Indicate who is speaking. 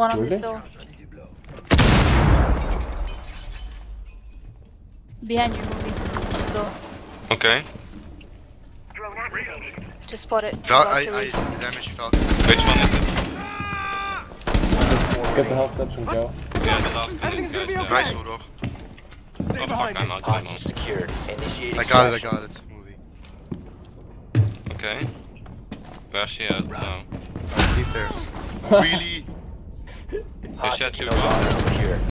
Speaker 1: One on this door. Behind you, movie. On the door.
Speaker 2: Okay.
Speaker 1: Just spot it.
Speaker 3: Val I, I damage felt.
Speaker 2: Which one is it?
Speaker 4: Get the hostage and go.
Speaker 2: Yeah, the last uh, Everything's gonna be okay.
Speaker 3: Nice Udo.
Speaker 5: Stay
Speaker 2: Oh
Speaker 5: behind
Speaker 2: fuck,
Speaker 5: me.
Speaker 2: I'm out of ammo.
Speaker 6: Hostage secured. Initiating
Speaker 3: I got it, I got it. Movie.
Speaker 2: Okay. Where's she at now?
Speaker 3: Keep there. really?
Speaker 2: Is she at